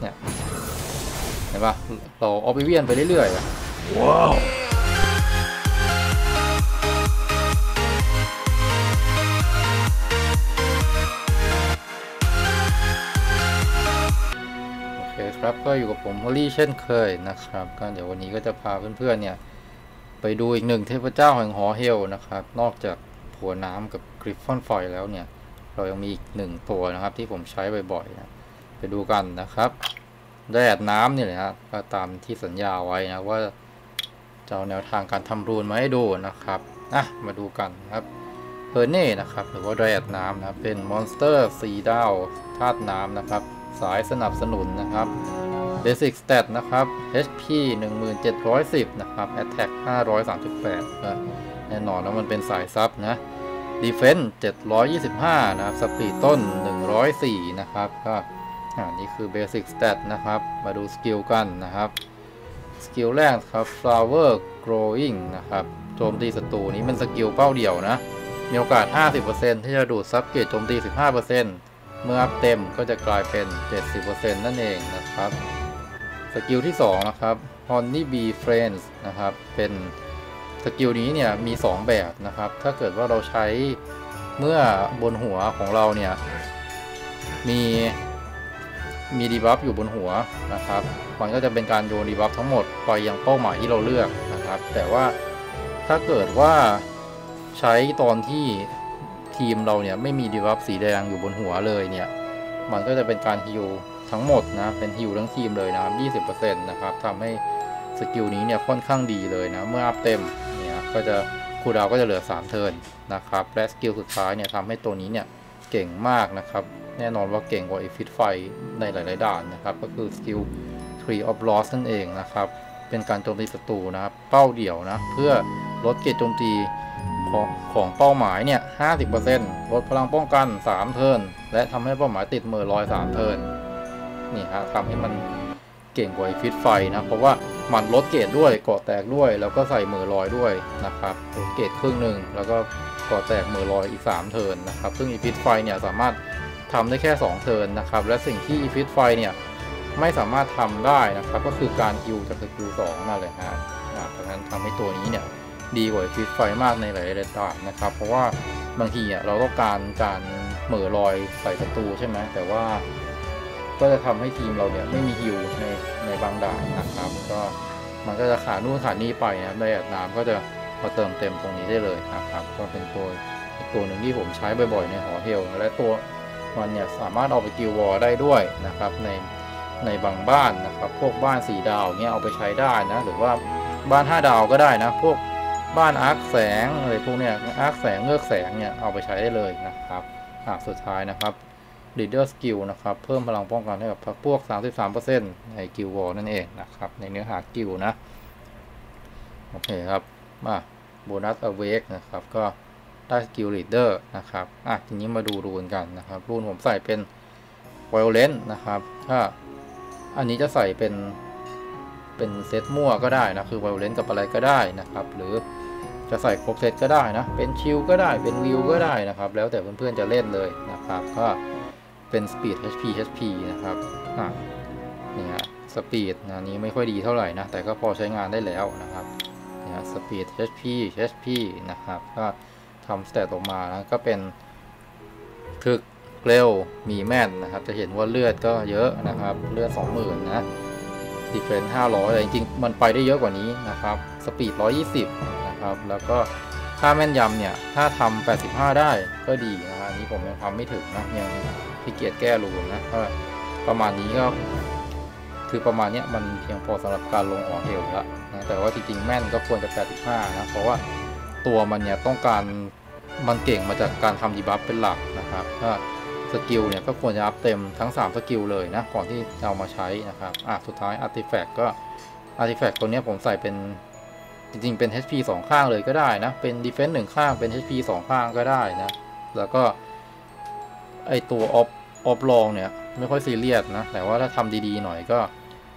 เนี่ยเห็นปะเราออฟเวียนไปเรื่อยๆอะว้าวโอเคครับก็อยู่กับผมฮอลลี่เช่นเคยนะครับก็เดี๋ยววันนี้ก็จะพาเพื่อนๆเนี่ย ไปดูอีกหนึ่งเทพเจ้าแห่งหอเฮลนะครับ นอกจากผัวน้ำกับกริฟฟอนฟอยแล้วเนี่ย เรายังมีอีกหนึ่งตัวนะครับที่ผมใช้บ่อยๆนะไป ดูกันนะครับ แดดน้ำนี่แหละฮะก็ตามที่สัญญาไว้นะว่าจะเอาแนวทางการทำ rune มาให้ดูนะครับอะมาดูกันนะครับเฮอร์เน่นะครับหรือว่าแดดน้ำนะเป็น monster สี่ดาวธาตุน้ำนะครับ สายสนับสนุนนะครับ Basic Stat นะครับ HP 1710 นะครับ Attack 538แน่นอนว่ามันเป็นสาย sup นะ Defense 725 นะครับ Speed ต้น 104 นะครับก็ อ่านี่คือ Basic Stat นะครับ มาดู skill กันนะครับ skill แรกครับ Flower Growing นะครับโจมตีศัตรูนี้เป็น skill เป้าเดี่ยวนะ มีโอกาส 50%ที่จะดูดซับ gauge โจมตี 15%เมื่อ up เต็มก็จะกลายเป็น 70%นั่นเองนะครับ skill ที่ 2 นะครับ Honey Bee Friends นะครับ เป็นskill นี้เนี่ยมี 2 แบบนะครับ ถ้าเกิดว่าเราใช้เมื่อบนหัวของเราเนี่ยมี มี debuff อยู่บนหัวนะครับ มันก็จะเป็นการโยน debuff ทั้งหมดไปยังเป้าหมายที่เราเลือกนะครับ แต่ว่าถ้าเกิดว่าใช้ตอนที่ทีมเราเนี่ยไม่มี debuff สีแดงอยู่บนหัวเลยเนี่ย มันก็จะเป็นการ heal ทั้งหมดนะ เป็น heal ทั้งทีมเลยนะครับ20%นะครับทำให้skill นี้เนี่ยค่อนข้างดีเลยนะ เมื่อ up เต็มเนี่ยก็จะ cooldown ก็จะเหลือ 3 turn นะครับ และ skill สุดท้ายเนี่ยทำให้ตัวนี้เนี่ยเก่งมากนะครับ แน่นอนว่าเก่งกว่า Ifrit ไฟในหลาย ๆ ด่านนะครับ ก็คือสกิล Tree of Loss นั่นเองนะครับ เป็นการโจมตีศัตรูนะครับ เป้าเดี่ยวนะ เพื่อลด gauge โจมตีของของเป้าหมายเนี่ย 50%ลดพลังป้องกัน 3 turn และทำให้เป้าหมายติดมือลอย3 turn นี่ฮะทำให้มันเก่งกว่า Ifrit ไฟนะ เพราะว่ามันลด gauge ด้วยเกราะแตกด้วย แล้วก็ใส่มือลอยด้วยนะครับลด gauge ครึ่งหนึ่งแล้วก็เกราะแตกมือลอยอีก 3 turn นะครับ ซึ่ง Ifrit ไฟเนี่ยสามารถ ทำได้แค่ 2 turn นะครับ และสิ่งที่ Ifrit ไฟเนี่ยไม่สามารถทำได้นะครับ ก็คือการ heal จาก skill 2นั่นเลยฮะอ่าเพราะฉะนั้นทำให้ตัวนี้เนี่ยดีกว่า Ifrit ไฟมากในหลายๆด่านนะครับ เพราะว่าบางทีอะเราต้องการการเหม่อลอยใส่ศัตรูใช่ไหมแต่ว่าก็จะทำให้ทีมเราเนี่ยไม่มีฮิวในในบางด่านนะครับ ก็มันก็จะขาดนู่นขาดนี่ไปนะได้น้ำก็จะมาเติมเต็มตรงนี้ได้เลยนะครับ ก็เป็นตัวอีกตัวหนึ่งที่ผมใช้บ่อยๆในหอเฮลและตัว มันเนี่ยสามารถเอาไปกิลวอลได้ด้วยนะครับในในบางบ้านนะครับ พวกบ้านสีดาวเนี่ยเอาไปใช้ได้นะ หรือว่าบ้าน 5 ดาวก็ได้นะ พวกบ้าน Arch แสงอะไรพวกเนี้ย Arch แสงเงือกแสงเนี่ยเอาไปใช้ได้เลยนะครับอะสุดท้ายนะครับ Leader Skill นะครับ เพิ่มพลังป้องกันให้กับพรรคพวก 33%ใน Guild War นั่นเองนะครับ ในเนื้อหากิลนะ โอเคครับ มาโบนัส Awake นะครับ ก็ ได้ skill Leader นะครับอะทีนี้มาดู rune กันนะครับ rune ผมใส่เป็น Violent นะครับ ถ้าอันนี้จะใส่เป็นเป็นเซตมั่วก็ได้นะ คือ Violent กับอะไรก็ได้นะครับ หรือจะใส่ครบเซตก็ได้นะ เป็นชิลก็ได้ เป็นวิวก็ได้นะครับ แล้วแต่เพื่อนๆจะเล่นเลยนะครับ ก็เป็น Speed HP HP นะครับอะนี่ฮะ Speed นะนี้ไม่ค่อยดีเท่าไหร่นะ แต่ก็พอใช้งานได้แล้วนะครับนี่ฮะ Speed HP HP นะครับ ก็ ทำสเตตออกมานะก็เป็นถึกเร็วมีแม่นนะครับ จะเห็นว่าเลือดก็เยอะนะครับ เลือด 20,000นะ Defense 500แต่จริงๆ มันไปได้เยอะกว่านี้นะครับ Speed 120 นะครับ แล้วก็ค่าแม่นยำเนี่ย ถ้าทำ85 ได้ก็ดีนะครับอันนี้ผมยังทำไม่ถึงนะยังขี้เกียจแก้รูนนะก็ประมาณนี้ก็คือประมาณนี้มันเพียงพอสำหรับการลงหอเฮลแล้วนะแต่ว่าจริงๆ แม่นก็ควรจะ85นะเพราะว่า ตัวมันเนี่ยต้องการมันเก่งมาจากการทำดีบัฟเป็นหลักนะครับถ้าskill เนี่ยก็ควรจะอัพเต็มทั้ง 3 skill เลยนะก่อนที่จะเอามาใช้นะครับอะสุดท้าย artifact ก็ artifact ตัวนี้ผมใส่เป็นจริงๆ เป็น HP 2 ข้างเลยก็ได้นะ เป็น Defense 1ข้าง เป็น HP 2 ข้างก็ได้นะ แล้วก็ ไอตัวออปออปรองเนี่ย ไม่ค่อยซีเรียสนะ แต่ว่าถ้าทำดีๆ หน่อยก็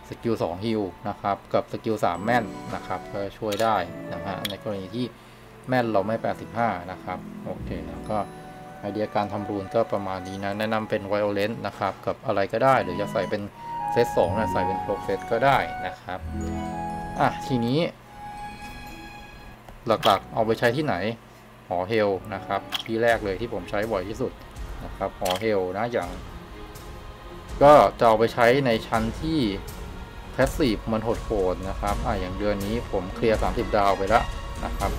skill 2 heal นะครับ กับ skill 3แม่นนะครับ ก็ช่วยได้นะฮะในกรณีที่ แม่นเราไม่ 85 นะครับ โอเคแล้วก็ไอเดียการทำ rune ก็ประมาณนี้นะ แนะนำเป็น violent นะครับ กับอะไรก็ได้ หรือจะใส่เป็นเซตสองเนี่ยใส่เป็นครเซตก็ได้นะครับ อะ ทีนี้ หลักๆ เอาไปใช้ที่ไหน หอ Hell นะครับ ที่แรกเลยที่ผมใช้บ่อยที่สุดนะครับ หอ Hell นะอย่าง ก็จะเอาไปใช้ในชั้นที่ passive มันโหดๆนะครับ อะอย่างเดือนนี้ผมเคลียร์ 30 ดาวไปแล้วนะครับ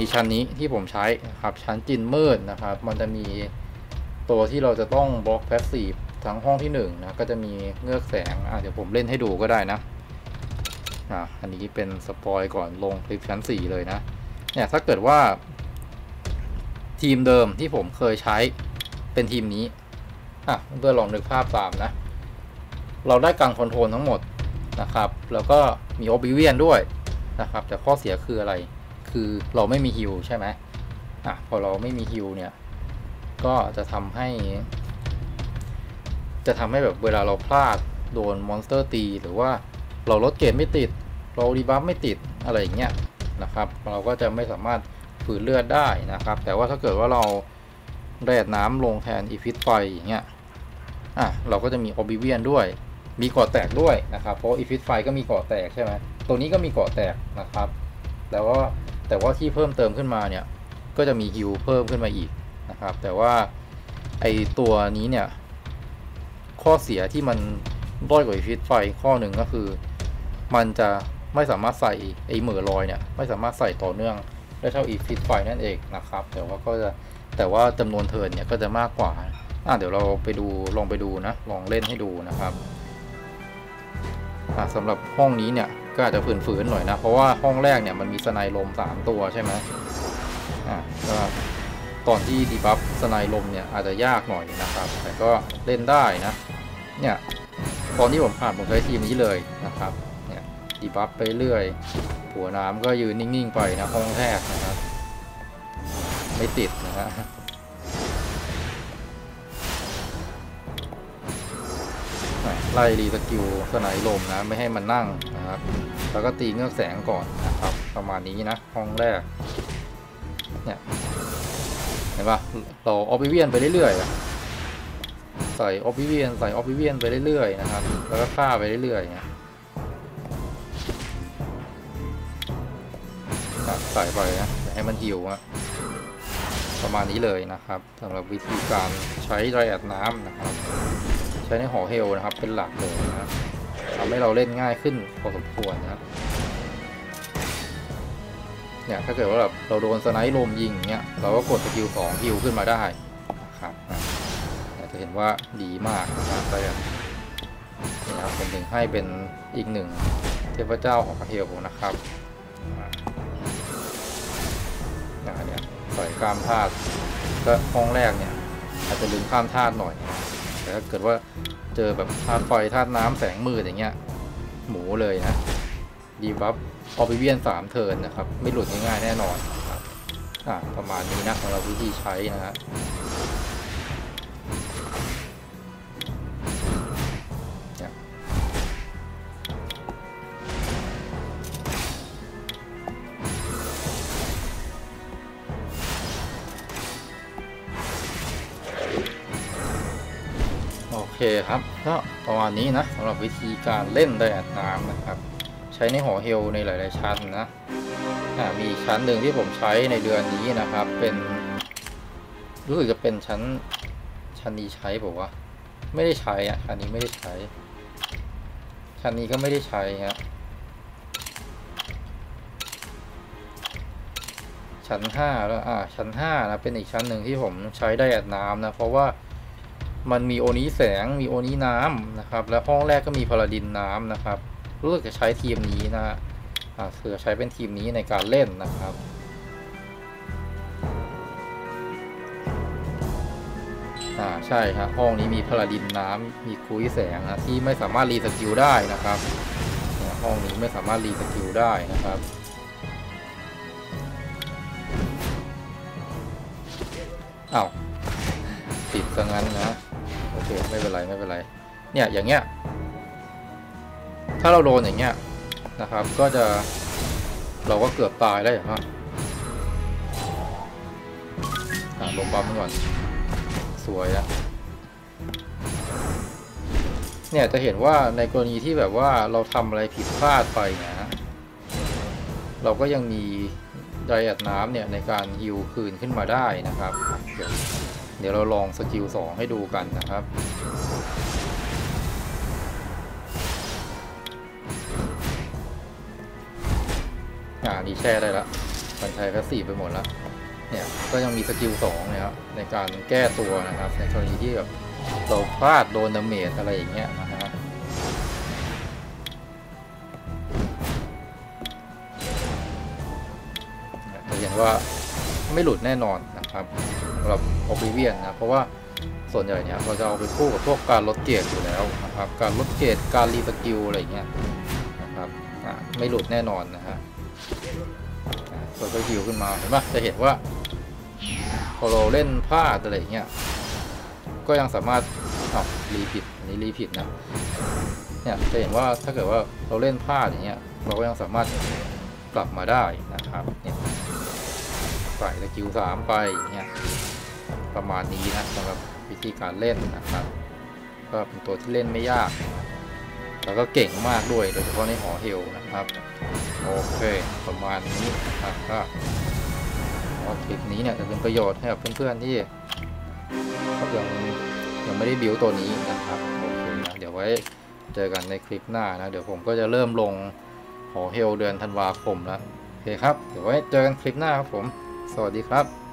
มีชั้นนี้ที่ผมใช้นะครับชั้นจินมืดนะครับ มันจะมีตัวที่เราจะต้องบล็อก passive ทั้งห้องที่1นนะก็จะมีเงือกแสงอะเดี๋ยวผมเล่นให้ดูก็ได้นะอะอันนี้เป็น spoil ก่อนลงคลิปชั้น 4 เลยนะเนี่ยถ้าเกิดว่า ทีมเดิมที่ผมเคยใช้เป็นทีมนี้อะเพื่อลองนึกภาพตามนะ เราได้การ control ทั้งหมดนะครับ แล้วก็มี oblivion ด้วยนะครับแต่ข้อเสียคืออะไร คือเราไม่มี heal ใช่ไหมอะพอเราไม่มี heal เนี่ย ก็จะทำให้ จะทำให้แบบเวลาเราพลาดโดนมอนสเตอร์ตี หรือว่าเราลดเกจไม่ติด เรา debuff ไม่ติดอะไรอย่างเงี้ยนะครับ เราก็จะไม่สามารถฟื้นเลือดได้นะครับ แต่ว่าถ้าเกิดว่าเรา Dryad น้ำลงแทน Ifrit ไฟอย่างเงี้ยอะเราก็จะมี oblivion ด้วย มีเกราะแตกด้วยนะครับ เพราะ Ifrit ไฟก็มีเกราะแตกใช่ไหมตัวนี้ก็มีเกราะแตกนะครับแต่ว่า แต่ว่าที่เพิ่มเติมขึ้นมาเนี่ย ก็จะมีฮิวเพิ่มขึ้นมาอีกนะครับ แต่ว่าไอตัวนี้เนี่ย ข้อเสียที่มันด้อยกว่า Ifrit ไฟข้อหนึ่งก็คือ มันจะไม่สามารถใส่ไอเหมือลอยเนี่ย ไม่สามารถใส่ต่อเนื่องได้เท่า Ifrit ไฟนั่นเองนะครับ แต่ว่าก็จะแต่ว่าจำนวน turn เนี่ยก็จะมากกว่าอะเดี๋ยวเราไปดูลองไปดูนะ ลองเล่นให้ดูนะครับสำหรับห้องนี้เนี่ย ก็อาจจะฝืนๆหน่อยนะ เพราะว่าห้องแรกเนี่ยมันมี Sniper ลม 3 ตัวใช่ไหมอะก็ตอนที่ debuff Sniper ลมเนี่ยอาจจะยากหน่อยนะครับ แต่ก็เล่นได้นะ เนี่ยตอนที่ผมผ่านผมใช้ทีมนี้เลยนะครับเนี่ย debuff ไปเรื่อย หัวน้ำก็ยืนนิ่งๆไปนะห้องแรกนะครับ ไม่ติดนะฮะ ไล่ re skill Sniper ลมนะไม่ให้มันนั่งนะครับ แล้วก็ตีเงือกแสงก่อนนะครับ ประมาณนี้นะห้องแรกเนี่ยเห็นปะเรา oblivion ไปเรื่อยๆใส่ oblivion ใส่ oblivion ไปเรื่อยๆนะครับ แล้วก็ฆ่าไปเรื่อยๆนะใส่ไปนะให้มันหิวอะประมาณนี้เลยนะครับสำหรับวิธีการใช้ Dryad น้ำนะครับ ใช้ในหอ Hell นะครับ เป็นหลักเลยนะทำให้เราเล่นง่ายขึ้นพอสมควรนะเนี่ยถ้าเกิดว่าแบบเราโดน Sniper ลมยิงเงี้ยเราก็กด skill สอง heal ขึ้นมาได้ครับจะเห็นว่าดีมากนะครับ Dryad นี่นะครับผมถึงให้เป็นอีกหนึ่งเทพเจ้าของเฮลนะครับเนี่ยใส่ข้ามธาตุก็ห้องแรกเนี่ยอาจจะลืมข้ามธาตุหน่อย แต่ถ้าเกิดว่าเจอแบบธาตุไฟธาตุน้ำแสงมืดอย่างเงี้ย หมูเลยนะ ดีบัฟออบิเวียนสามเทิร์นนะครับ ไม่หลุดง่ายๆแน่นอนครับอ่าประมาณนี้นะสำหรับวิธีใช้นะฮะ คครับก็ประมาณนี้นะสำหรับวิธีการเล่นไดอัดน้ำนะครับ ใช้ในหอเฮลในหลาย ๆ ชั้นนะมีชั้นหนึ่งที่ผมใช้ในเดือนนี้นะครับ เป็นรู้สึกจะเป็นชั้นชั้นนี้ใช้บอกว่า ไม่ได้ใช้อะชั้นนี้ไม่ได้ใช้ ชั้นนี้ก็ไม่ได้ใช้ฮะชั้นห้าแล้วอ่าชั้นห้านะเป็นอีกชั้นหนึ่งที่ผมใช้ได้อัดน้ำนะเพราะว่า มันมี Oni แสงมี Oni น้ำนะครับ แล้วห้องแรกก็มี Paladin น้ำนะครับรู้สึกจะใช้ทีมนี้นะเสือใช้เป็นทีมนี้ในการเล่นนะครับอ่าใช่ครับห้องนี้มี Paladin น้ำมีคุยแสงนะที่ไม่สามารถ re skill ได้นะครับห้องนี้ไม่สามารถ re skill ได้นะครับอ้าวติดซะงั้นนะ เคไม่เป็นไรไม่เป็นไร เนี่ยอย่างเงี้ย ถ้าเราโดนอย่างเงี้ยนะครับ ก็จะเราก็เกือบตายแล้วอย่างนี้ลงปั๊มก่อน สวยอะเนี่ยจะเห็นว่าในกรณีที่แบบว่าเราทำอะไรผิดพลาดไปเนี่ยนะเราก็ยังมีไดแอดน้ำเนี่ยในการฮิวคืนขึ้นมาได้นะครับ เดี๋ยวเราลอง skill 2ให้ดูกันนะครับอ่านี่แช่ได้แล้วมันใช้ passive ไปหมดแล้วเนี่ยก็ยังมี skill สองนะครับในการแก้ตัวนะครับ ในกรณีที่แบบเราพลาดโดน damage อะไรอย่างเงี้ยนะฮะเนี่ยจะเห็นว่าไม่หลุดแน่นอนนะครับ สำหรับ Oblivion นะ เพราะว่าส่วนใหญ่เนี่ยเราจะเอาไปคู่กับพวกการลดเกจอยู่แล้วนะครับ การลดเกจการ re skill อะไรเงี้ยนะครับไม่หลุดแน่นอนนะฮะเราก็ฮิวขึ้นมาเห็นปะจะเห็นว่าพอเราเล่นพลาดอะไรเงี้ย ก็ยังสามารถอ้า re ผิดอันนี้ re ผิดนะ เนี่ยจะเห็นว่าถ้าเกิดว่าเราเล่นพลาดอย่างเงี้ย เราก็ยังสามารถกลับมาได้นะครับ เนี่ย ใส่สกิลสามไปเงี้ยประมาณนี้นะสำหรับวิธีการเล่นนะครับ ก็เป็นตัวที่เล่นไม่ยากแล้วก็เก่งมากด้วยโดยเฉพาะในหอเฮลนะครับ โอเคประมาณนี้นะครับก็คลิปนี้เนี่ยจะเป็นประโยชน์ให้กับเพื่อนๆที่ยังยังไม่ได้บิวตัวนี้นะครับโอเคนะเดี๋ยวไว้เจอกันในคลิปหน้านะ เดี๋ยวผมก็จะเริ่มลงหอเฮลเดือนธันวาคมแล้วโอเคครับ เดี๋ยวไว้เจอกันคลิปหน้าครับผม สวัสดีครับ